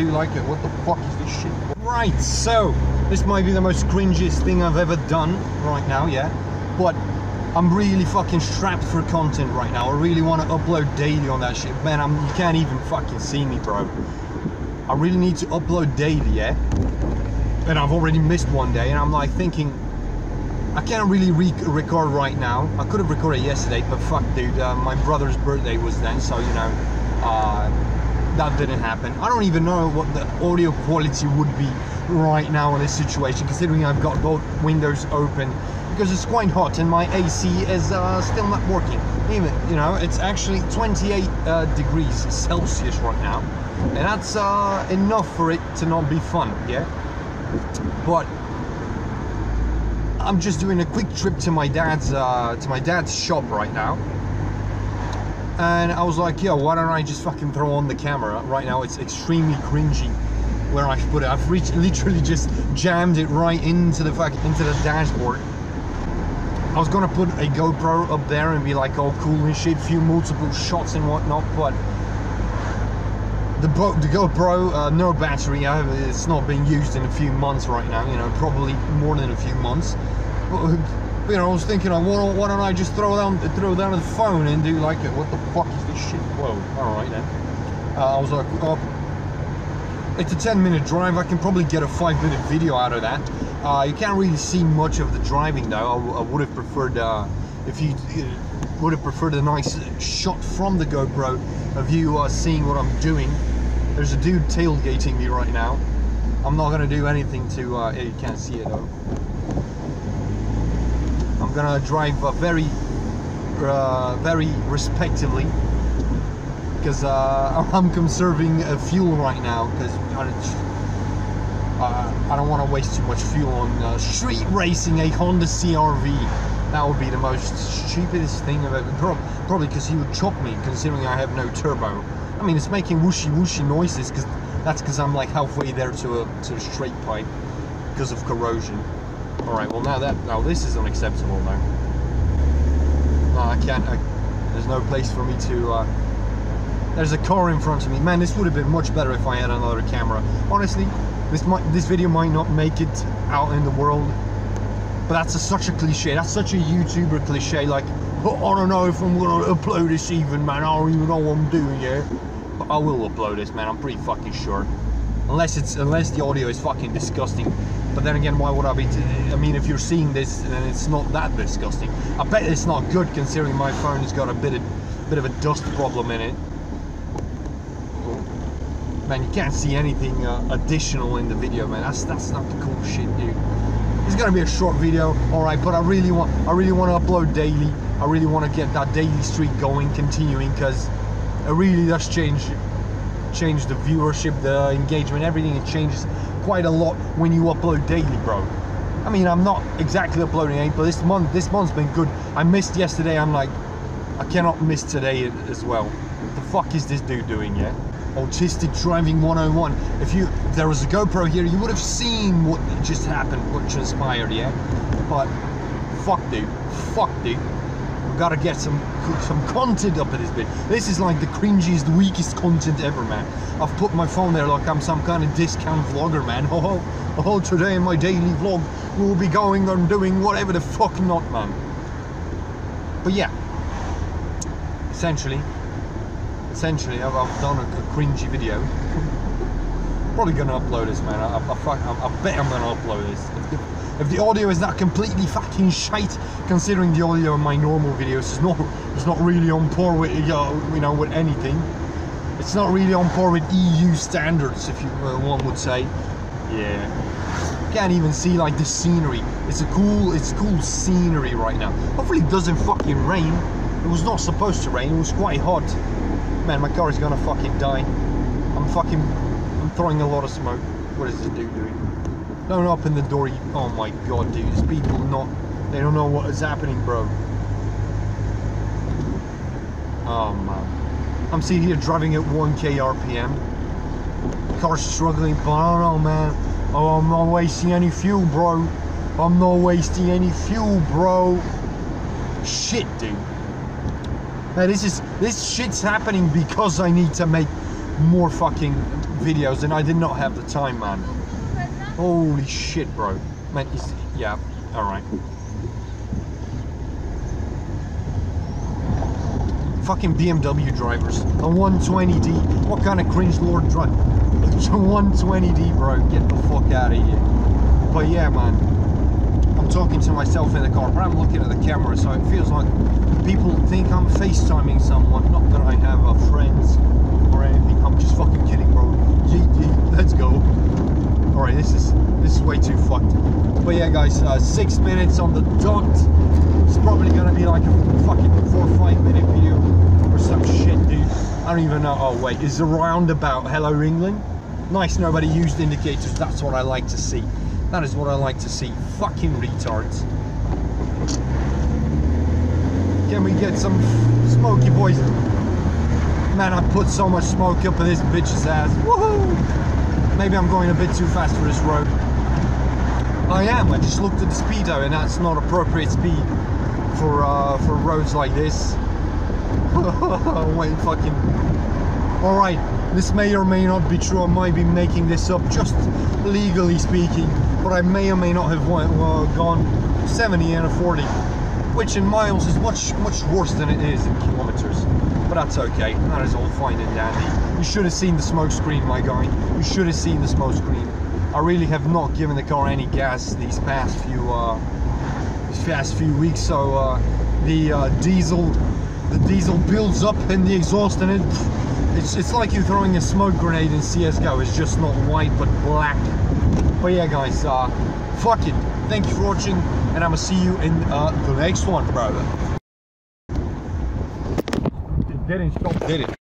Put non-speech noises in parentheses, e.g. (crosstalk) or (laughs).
Do like it? What the fuck is this shit? Right, so this might be the most cringiest thing I've ever done right now, yeah. But I'm really fucking strapped for content right now. I really want to upload daily on that shit. Man, I'm you can't even fucking see me, bro. I really need to upload daily, yeah. And I've already missed one day, and I'm like thinking, I can't really re record right now. I could have recorded yesterday, but fuck, dude, uh, my brother's birthday was then, so you know, uh, that didn't happen. I don't even know what the audio quality would be right now in this situation, considering I've got both windows open because it's quite hot and my AC is uh, still not working. Even, you know, it's actually 28 uh, degrees Celsius right now, and that's uh, enough for it to not be fun, yeah? But I'm just doing a quick trip to my dad's uh, to my dad's shop right now, and I was like, yeah, why don't I just fucking throw on the camera right now? It's extremely cringy where I've put it. I've reached, (laughs) literally just jammed it right into the fuck into the dashboard. I was gonna put a GoPro up there and be like all cool and shit, few multiple shots and whatnot, but the, the GoPro, uh, no battery, it's not being used in a few months right now, you know, probably more than a few months. But, you know, I was thinking, why don't, why don't I just throw down, throw down the phone and do like, what the fuck is this shit? Whoa, alright then. Uh, I was like, oh, it's a 10 minute drive, I can probably get a 5 minute video out of that. Uh, you can't really see much of the driving though. I, I would have preferred uh, if you would have preferred a nice shot from the GoPro of you uh, seeing what I'm doing. There's a dude tailgating me right now. I'm not gonna do anything to. Uh, you can't see it though. I'm gonna drive uh, very, very respectively because (laughs) I'm conserving fuel right now because uh, I don't want to waste too much fuel on uh, street racing a Honda CRV. That would be the most stupidest thing I've ever. Probably because he would chop me, considering I have no turbo. I mean, it's making whooshy whooshy noises because that's because I'm like halfway there to a to a straight pipe because of corrosion. All right, well now that now this is unacceptable now. No, I can't. I, there's no place for me to. Uh, there's a car in front of me. Man, this would have been much better if I had another camera. Honestly, this might, this video might not make it out in the world, but that's a, such a cliche. That's such a YouTuber cliche. Like, I don't know if I'm gonna upload this even, man. I don't even know what I'm doing here. But I will upload this, man. I'm pretty fucking sure. Unless it's unless the audio is fucking disgusting. But then again, why would I be? I mean, if you're seeing this and it's not that disgusting, I bet it's not good considering my phone has got a bit of bit of a dust problem in it man, you can't see anything uh, additional in the video, man. That's that's not the cool shit, dude. It's gonna be a short video, all right, but I really want I really want to upload daily. I really want to get that daily streak going, continuing, because it really does change change the viewership, the engagement, everything. It changes quite a lot when you upload daily, bro. I mean, I'm not exactly uploading eight, but this month this month's been good. I missed yesterday. I'm like, I cannot miss today as well. What the fuck is this dude doing, yeah? Autistic Driving 101. If you there was a GoPro here, you would have seen what just happened, what transpired, yeah? But fuck dude, fuck dude. We gotta get some some content up in this bit. This is like the cringiest, weakest content ever, man. I've put my phone there like I'm some kind of discount vlogger, man. (laughs) Oh, oh, today in my daily vlog, we'll be going and doing whatever the fuck not, man. But yeah, essentially, essentially I've, I've done a, a, cringy video (laughs) probably gonna upload this man I, I, I, I bet I'm gonna upload this (laughs) if the, audio is not completely fucking shite considering the audio in my normal videos is not it's not really on par with you know with anything. It's not really on par with EU standards if you uh, one would say. Yeah. Can't even see like the scenery. It's a cool it's cool scenery right now. Hopefully it doesn't fucking rain. It was not supposed to rain. It was quite hot. Man, my car is gonna fucking die. I'm fucking... I'm throwing a lot of smoke. What is this dude doing? Don't open the door, Oh my god, dude. These people not... They don't know what is happening, bro. Oh, man. I'm sitting here driving at 1k RPM. Car's struggling, but I don't know, man. Oh, I'm not wasting any fuel, bro. I'm not wasting any fuel, bro. Shit, dude. Man, this is this shit's happening because I need to make more fucking videos and I did not have the time, man. Holy shit, bro. Man, is, yeah, alright. Fucking BMW drivers. A 120D. What kind of cringe lord drive? (laughs) It's a 120D, bro. Get the fuck out of here. But yeah, man. I'm talking to myself in the car, but I'm looking at the camera, so it feels like people think I'm FaceTiming someone. Not that I have a friend or anything. I'm just fucking kidding, bro. Let's go. All right, this is this is way too fucked. But yeah, guys, uh, six minutes on the dot. It's probably gonna be like a fucking four or five minute video or some shit, dude. I don't even know. Oh wait, is the roundabout Hello England? Nice, nobody used indicators. That's what I like to see. That is what I like to see. Fucking retards. Can we get some smoky boys? Man, I put so much smoke up in this bitch's ass. Woohoo! Maybe I'm going a bit too fast for this road. I am. I just looked at the speedo, and that's not appropriate speed for uh, for roads like this. (laughs) Wait, fucking. All right. This may or may not be true. I might be making this up, just legally speaking, but I may or may not have went, uh, gone 70 and a 40, which in miles is much much worse than it is in kilometers. But that's okay. That is all fine and dandy. You should have seen the smoke screen, my guy. You should have seen the smoke screen. I really have not given the car any gas these past few uh, these past few weeks. So uh, the uh, diesel the diesel builds up in the exhaust and it it's it's like you're throwing a smoke grenade in CS:GO. It's just not white but black. But yeah, guys, uh, fuck it. Thank you for watching, and I'ma see you in uh, the next one, brother. Didn't stop, did it?